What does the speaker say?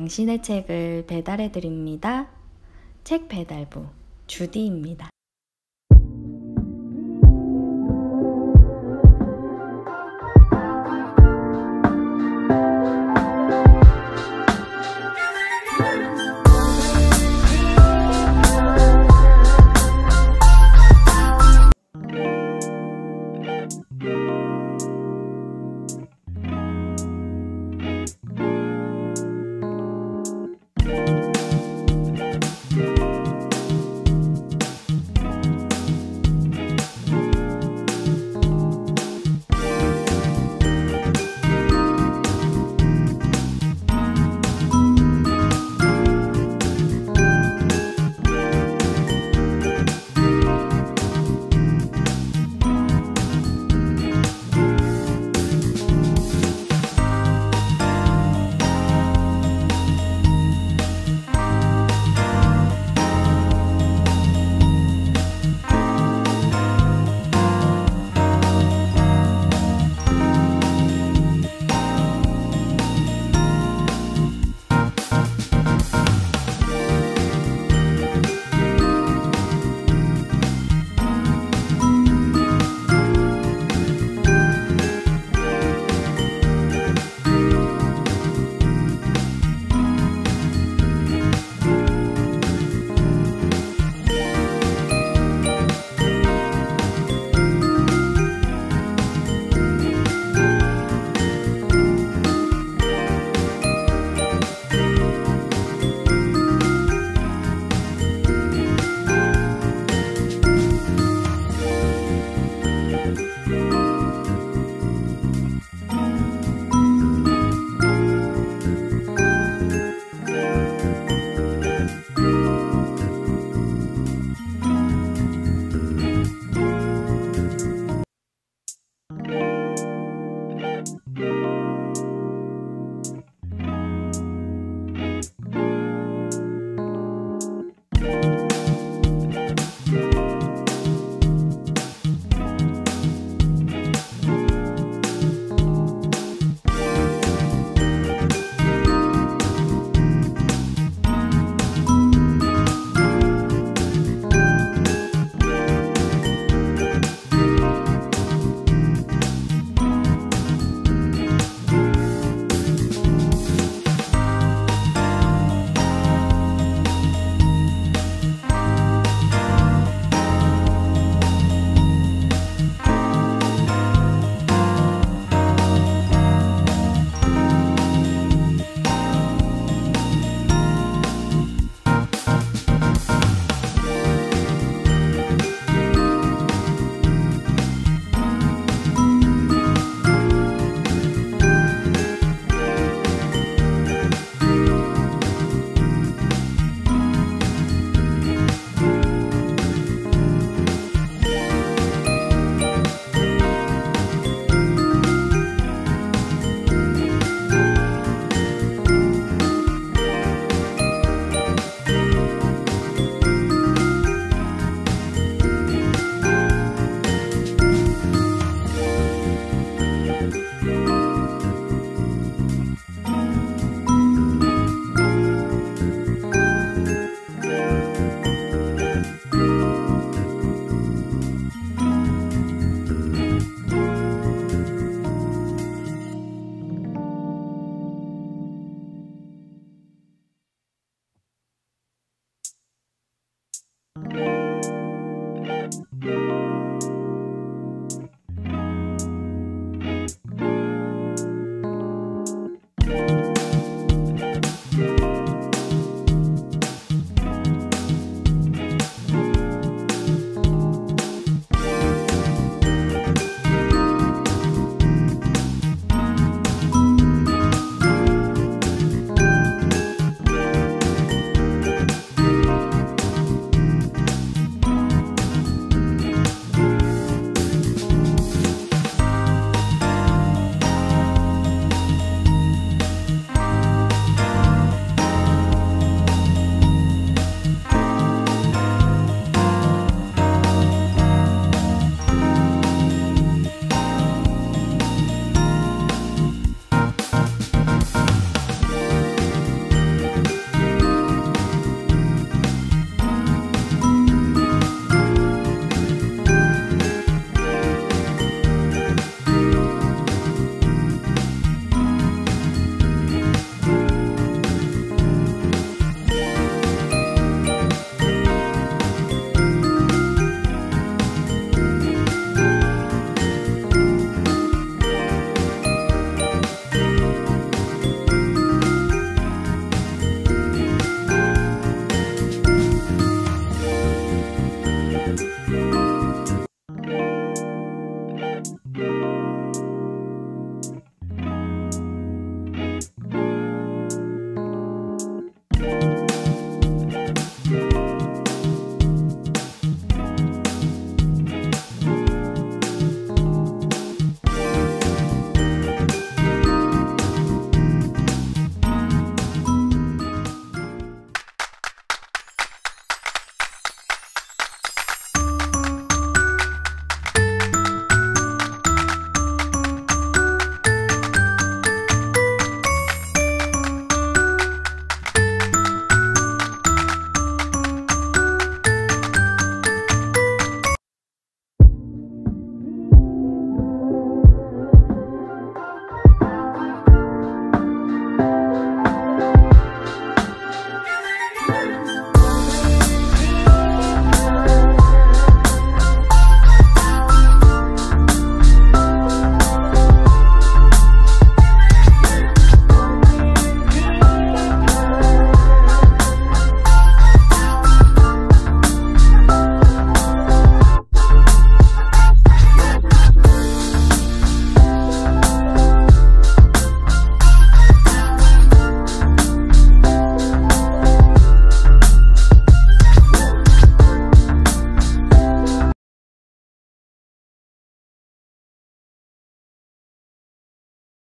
당신의 책을 배달해 드립니다. 책 배달부 주디입니다.